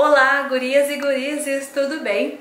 Olá, gurias e gurizes, tudo bem?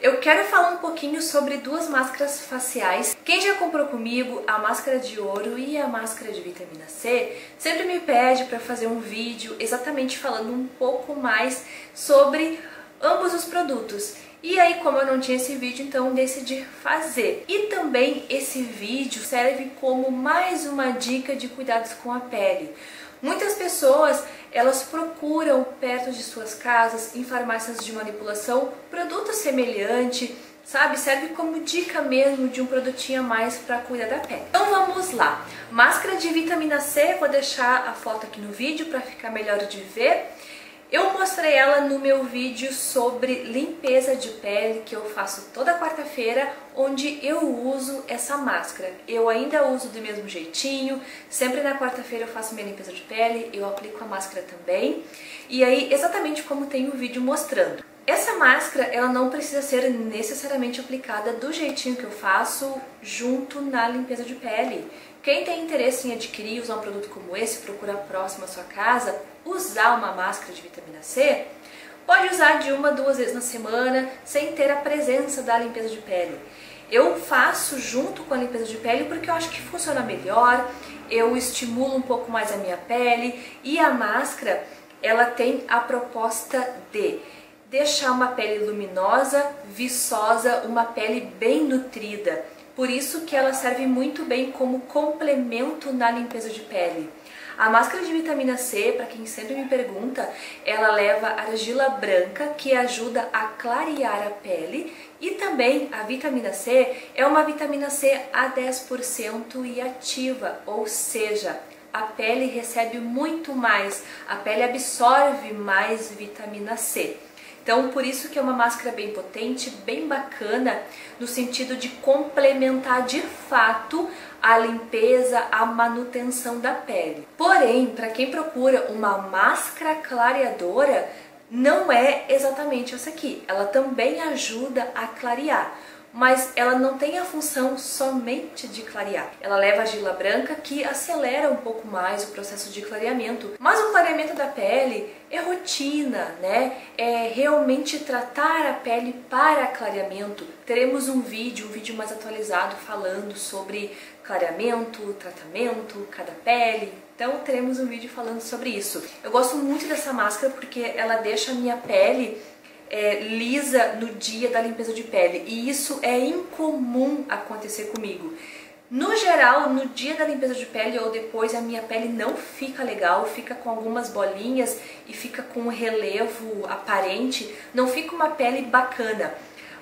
Eu quero falar um pouquinho sobre duas máscaras faciais. Quem já comprou comigo a máscara de ouro e a máscara de vitamina C sempre me pede para fazer um vídeo exatamente falando um pouco mais sobre ambos os produtos. E aí, como eu não tinha esse vídeo, então decidi fazer. E também esse vídeo serve como mais uma dica de cuidados com a pele. Muitas pessoas, elas procuram perto de suas casas, em farmácias de manipulação, produto semelhante, sabe? Serve como dica mesmo de um produtinho a mais para cuidar da pele. Então vamos lá. Máscara de vitamina C, vou deixar a foto aqui no vídeo para ficar melhor de ver. Eu mostrei ela no meu vídeo sobre limpeza de pele que eu faço toda quarta-feira, onde eu uso essa máscara. Eu ainda uso do mesmo jeitinho, sempre na quarta-feira eu faço minha limpeza de pele, eu aplico a máscara também. E aí, exatamente como tem o vídeo mostrando. Essa máscara, ela não precisa ser necessariamente aplicada do jeitinho que eu faço junto na limpeza de pele. Quem tem interesse em adquirir usar um produto como esse, procura próximo à sua casa, usar uma máscara de vitamina C, pode usar de uma, duas vezes na semana, sem ter a presença da limpeza de pele. Eu faço junto com a limpeza de pele porque eu acho que funciona melhor, eu estimulo um pouco mais a minha pele e a máscara, ela tem a proposta de deixar uma pele luminosa, viçosa, uma pele bem nutrida. Por isso que ela serve muito bem como complemento na limpeza de pele. A máscara de vitamina C, para quem sempre me pergunta, ela leva argila branca que ajuda a clarear a pele e também a vitamina C é uma vitamina C a 10% e ativa, ou seja, a pele recebe muito mais, a pele absorve mais vitamina C. Então, por isso que é uma máscara bem potente, bem bacana, no sentido de complementar de fato a limpeza, a manutenção da pele. Porém, para quem procura uma máscara clareadora, não é exatamente essa aqui. Ela também ajuda a clarear mas ela não tem a função somente de clarear. Ela leva a argila branca que acelera um pouco mais o processo de clareamento. Mas o clareamento da pele é rotina, né? É realmente tratar a pele para clareamento. Teremos um vídeo, um vídeo mais atualizado falando sobre clareamento, tratamento, cada pele. Então teremos um vídeo falando sobre isso. Eu gosto muito dessa máscara porque ela deixa a minha pele é, lisa no dia da limpeza de pele e isso é incomum acontecer comigo. No geral, no dia da limpeza de pele ou depois, a minha pele não fica legal, fica com algumas bolinhas e fica com um relevo aparente, não fica uma pele bacana.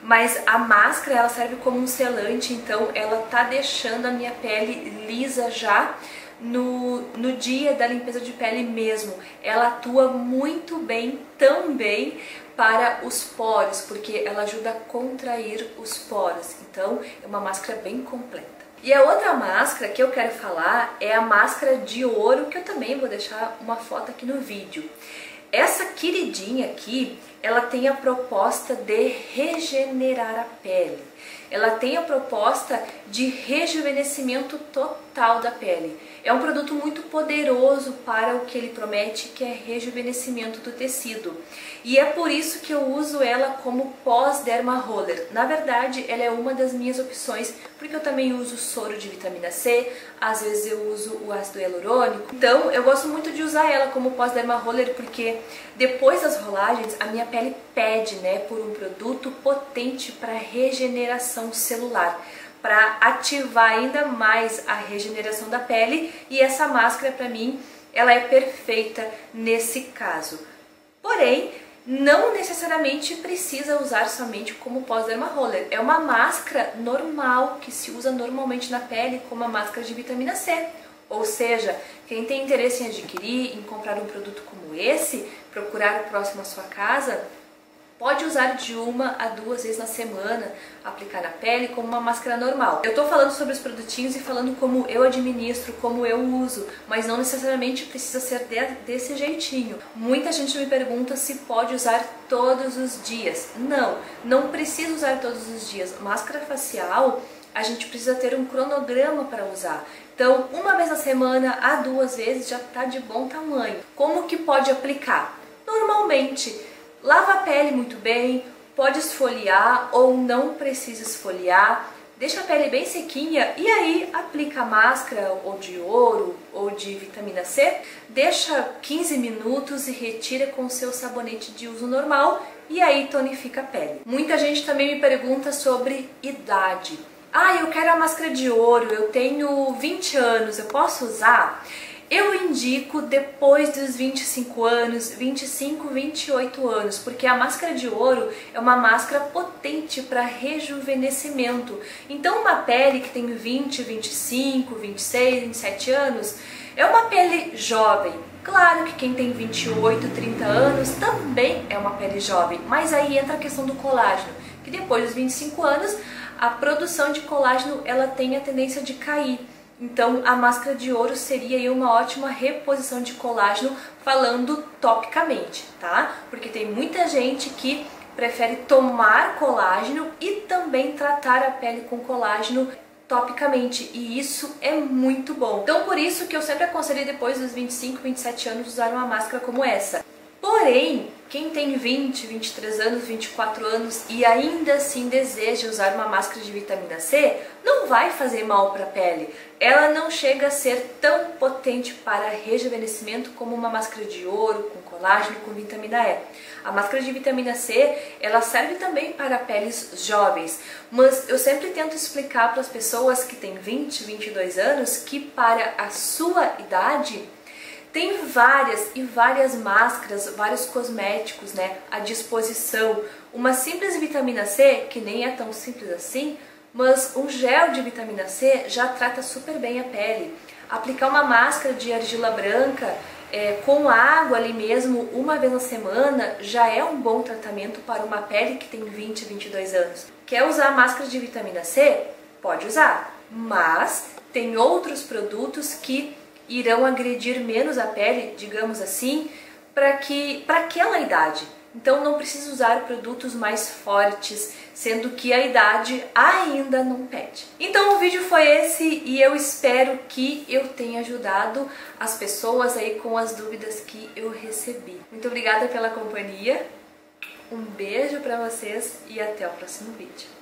Mas a máscara ela serve como um selante, então ela tá deixando a minha pele lisa já no, no dia da limpeza de pele mesmo. Ela atua muito bem também para os poros, porque ela ajuda a contrair os poros. Então, é uma máscara bem completa. E a outra máscara que eu quero falar é a máscara de ouro, que eu também vou deixar uma foto aqui no vídeo. Essa queridinha aqui, ela tem a proposta de regenerar a pele. Ela tem a proposta de rejuvenescimento total da pele. É um produto muito poderoso para o que ele promete, que é rejuvenescimento do tecido. E é por isso que eu uso ela como pós-derma roller. Na verdade, ela é uma das minhas opções, porque eu também uso soro de vitamina C, às vezes eu uso o ácido hialurônico. Então, eu gosto muito de usar ela como pós-derma roller, porque depois das rolagens, a minha pele pede, né, por um produto potente para regeneração celular para ativar ainda mais a regeneração da pele e essa máscara para mim ela é perfeita nesse caso. Porém, não necessariamente precisa usar somente como pós-derma roller. É uma máscara normal que se usa normalmente na pele como a máscara de vitamina C. Ou seja, quem tem interesse em adquirir, em comprar um produto como esse, procurar o próximo à sua casa, Pode usar de uma a duas vezes na semana, aplicar na pele como uma máscara normal. Eu tô falando sobre os produtinhos e falando como eu administro, como eu uso, mas não necessariamente precisa ser de, desse jeitinho. Muita gente me pergunta se pode usar todos os dias. Não, não precisa usar todos os dias. Máscara facial a gente precisa ter um cronograma para usar. Então, uma vez na semana a duas vezes já está de bom tamanho. Como que pode aplicar? Normalmente, Lava a pele muito bem, pode esfoliar ou não precisa esfoliar. Deixa a pele bem sequinha e aí aplica máscara ou de ouro ou de vitamina C. Deixa 15 minutos e retira com seu sabonete de uso normal e aí tonifica a pele. Muita gente também me pergunta sobre idade. Ah, eu quero a máscara de ouro, eu tenho 20 anos, eu posso usar? Indico depois dos 25 anos, 25, 28 anos, porque a máscara de ouro é uma máscara potente para rejuvenescimento. Então, uma pele que tem 20, 25, 26, 27 anos é uma pele jovem. Claro que quem tem 28, 30 anos também é uma pele jovem, mas aí entra a questão do colágeno, que depois dos 25 anos a produção de colágeno ela tem a tendência de cair. Então, a máscara de ouro seria uma ótima reposição de colágeno, falando topicamente, tá? Porque tem muita gente que prefere tomar colágeno e também tratar a pele com colágeno topicamente, e isso é muito bom. Então, por isso que eu sempre aconselho depois dos 25, 27 anos usar uma máscara como essa. Porém, quem tem 20, 23 anos, 24 anos e ainda assim deseja usar uma máscara de vitamina C, não vai fazer mal para a pele. Ela não chega a ser tão potente para rejuvenescimento como uma máscara de ouro, com colágeno, com vitamina E. A máscara de vitamina C, ela serve também para peles jovens, mas eu sempre tento explicar para as pessoas que têm 20, 22 anos que para a sua idade tem várias e várias máscaras, vários cosméticos né, à disposição. Uma simples vitamina C, que nem é tão simples assim, mas um gel de vitamina C já trata super bem a pele. Aplicar uma máscara de argila branca é, com água ali mesmo uma vez na semana já é um bom tratamento para uma pele que tem 20, 22 anos. Quer usar máscara de vitamina C? Pode usar, mas tem outros produtos que irão agredir menos a pele, digamos assim, para que para aquela idade. Então não precisa usar produtos mais fortes, sendo que a idade ainda não pede. Então o vídeo foi esse e eu espero que eu tenha ajudado as pessoas aí com as dúvidas que eu recebi. Muito obrigada pela companhia. Um beijo para vocês e até o próximo vídeo.